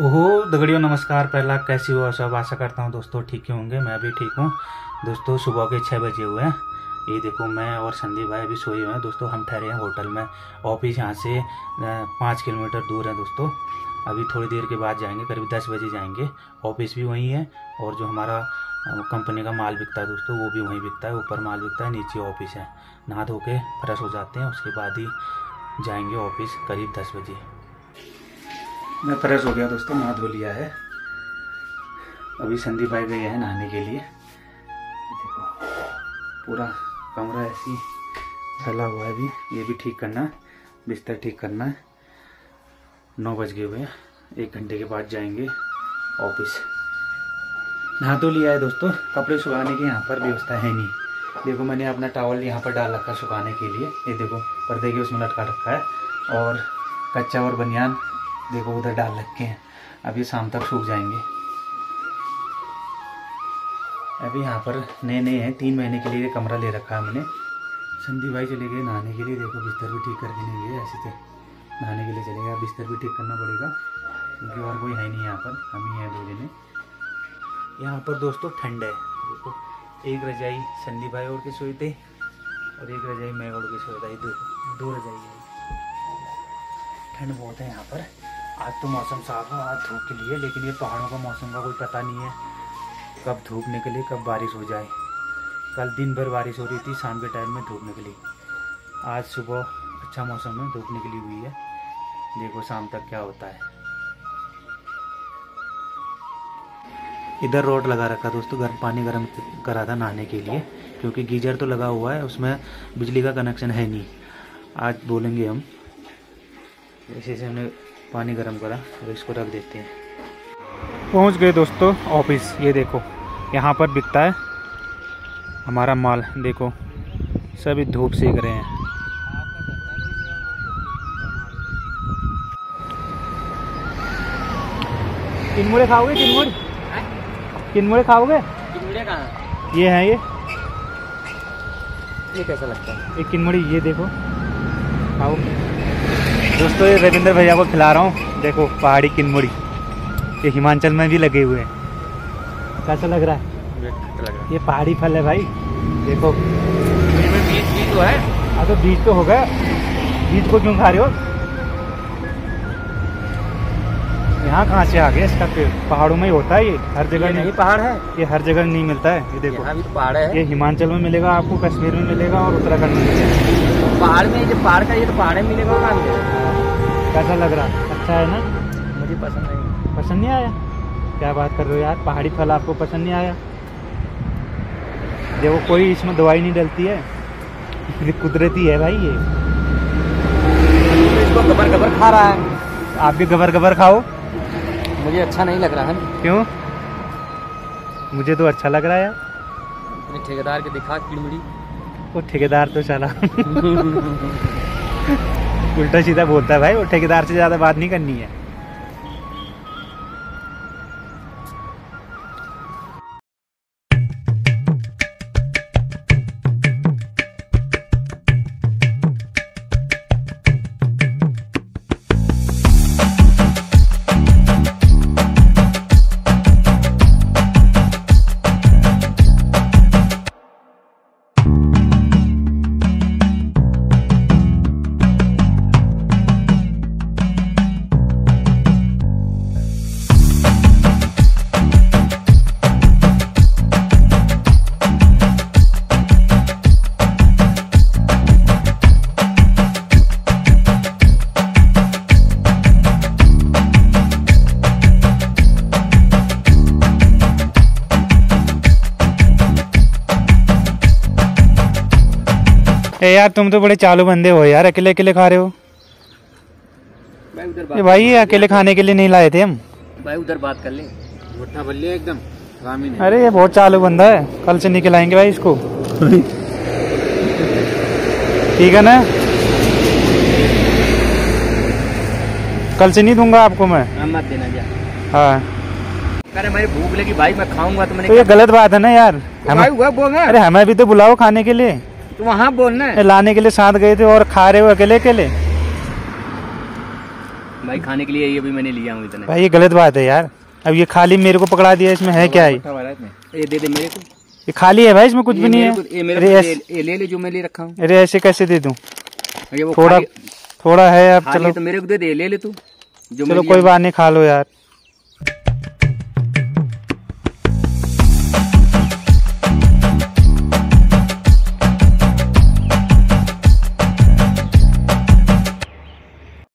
ओहो, दगड़ियों, नमस्कार। पहला कैसी हो? सब आशा करता हूँ दोस्तों ठीक ही होंगे, मैं भी ठीक हूँ। दोस्तों, सुबह के छः बजे हुए हैं। ये देखो, मैं और संदीप भाई अभी सोए हुए हैं। दोस्तों, हम ठहरे हैं होटल में। ऑफ़िस यहाँ से पाँच किलोमीटर दूर है दोस्तों। अभी थोड़ी देर के बाद जाएँगे, करीब दस बजे जाएँगे। ऑफ़िस भी वहीं है और जो हमारा कंपनी का माल बिकता है दोस्तों, वो भी वहीं बिकता है। ऊपर माल बिकता है, नीचे ऑफ़िस है। नहा धो के फ्रेश हो जाते हैं, उसके बाद ही जाएँगे ऑफ़िस करीब दस बजे। मैं फ्रेश हो गया दोस्तों नहा धो लिया है। अभी संदीप भाई गए हैं नहाने के लिए। देखो, पूरा कमरा ऐसी फैला हुआ है अभी। ये भी ठीक करना, बिस्तर ठीक करना। है नौ बज गए हुए हैं, एक घंटे के बाद जाएँगे ऑफ़िस। नहा तो लिया है दोस्तों, कपड़े सुखाने की यहाँ पर व्यवस्था है नहीं। देखो, मैंने अपना टावल यहाँ पर डाल रखा है सुखाने के लिए। ये देखो, पर्दे के उसमें लटका रखा है। और कच्चा और बनियान देखो उधर डाल रखे हैं। अभी शाम तक सूख जाएँगे। अभी यहाँ पर नए नए हैं। तीन महीने के लिए कमरा ले रखा है मैंने संदीप भाई चले गए नहाने के लिए। देखो बिस्तर भी ठीक करके नहीं गए, ऐसे थे नहाने के लिए चले गए। बिस्तर भी ठीक करना पड़ेगा, क्योंकि और कोई है नहीं यहाँ पर। हम ही हैं दो जने। यहाँ पर दोस्तों ठंड है। देखो, एक रजाई संदीप भाई ओढ़ के सोए थे, और एक रजाई मैं ओढ़ के सोया था। दो दो रजाई ठंड बहुत है यहाँ पर। आज तो मौसम साफ़ है, आज धूप के लिए, लेकिन ये पहाड़ों का मौसम का कोई पता नहीं है। कब धूप निकले, कब बारिश हो जाए। कल दिन भर बारिश हो रही थी, शाम के टाइम में धूप निकली। आज सुबह अच्छा मौसम है, धूप निकली हुई है। देखो शाम तक क्या होता है। इधर रोड लगा रखा दोस्तों, गर्म, पानी गर्म करा था नहाने के लिए, क्योंकि गीजर तो लगा हुआ है, उसमें बिजली का कनेक्शन है नहीं। आज बोलेंगे हम। इसी से हमने पानी गर्म करा और इसको रख देते हैं। पहुँच गए दोस्तों ऑफ़िस। ये देखो यहाँ पर बिकता है हमारा माल। देखो सभी धूप सेक रहे हैं। किनमुड़े खाओगे किनमुड़? किनमुड़े खाओगे? किनमुड़े कहाँ ये है ये। ये कैसा लगता है? एक किनमुड़ी ये देखो। खाओ दोस्तों ये रविंद्र भैया को खिला रहा हूँ। देखो पहाड़ी किनमुड़ी ये हिमाचल में भी लगे हुए हैं। कैसा लग रहा है? ये लग रहा ये पहाड़ी फल है भाई। देखो। है बीज बीज तो है। हाँ तो बीज तो हो गया। बीज को क्यों खा रहे हो? यहाँ कहाँ से आ गया इसका पेड़? पहाड़ों में ही होता है ये। हर जगह ये नहीं। नहीं पहाड़ है। ये हर जगह नहीं मिलता है। ये देखो। यहाँ भी तो पहाड़ है। ये हिमाचल में मिलेगा आपको कश्मीर में मिलेगा और उत्तराखंड में मिलेगा। पहाड़ में जो पहाड़ का ये तो पहाड़ में मिलेगा कहाँ मिलेगा? कैसा लग रहा? है अच्छा है ना? मुझे पसंद नहीं पसंद नहीं आया? क्या बात कर रहे हो यार? पहाड़ी फल आपको पसंद नहीं आया? देखो कोई इसमें दवाई नहीं डलती है। ये कुदरती है भाई ये। इसको गबर गबर खा रहा है। आप भी गबर गबर खाओ। मुझे अच्छा नहीं लग रहा है। क्यों? मुझे तो अच्छा लग रहा है यार। अपने ठेकेदार के दिखा किड़मुड़ी। वो ठेकेदार तो चला उल्टा सीधा बोलता है भाई वो ठेकेदार से ज़्यादा बात नहीं करनी है। ए यार तुम तो बड़े चालू बंदे हो यार अकेले अकेले खा रहे हो। भाई भाई ये अकेले खाने के लिए नहीं लाए थे हम। भाई उधर बात कर ले। बल्ले एकदम अरे ये बहुत चालू बंदा है। कल से निकल आएँगे भाई इसको। ठीक है ना? कल से नहीं दूँगा आपको मैं। हाँ, मत देना जा। हाँ। अरे मेरी भूख लगी भाई मैं खाऊँगा तो मैंने तो ये गलत बात है ना यार। तो हम अरे हमें भी तो बुलाओ खाने के लिए। तो वहाँ बोलना है। लाने के लिए साथ गए थे और खा रहे हो अकेले अकेले? भाई खाने के लिए ये भी मैंने लिया हूँ इतने। भाई ये गलत बात है यार। अब ये खाली मेरे को पकड़ा दिया इसमें है क्या है ये दे दे मेरे को। ये खाली है भाई इसमें कुछ भी नहीं है। ये ले ले जो मैं ले रखा हूँ। अरे ऐसे कैसे दे दूँ? ये वो थोड़ा थोड़ा है अब चलो। तो मेरे को दे दे ले ले तू। जो चलो कोई बात नहीं खा लो यार।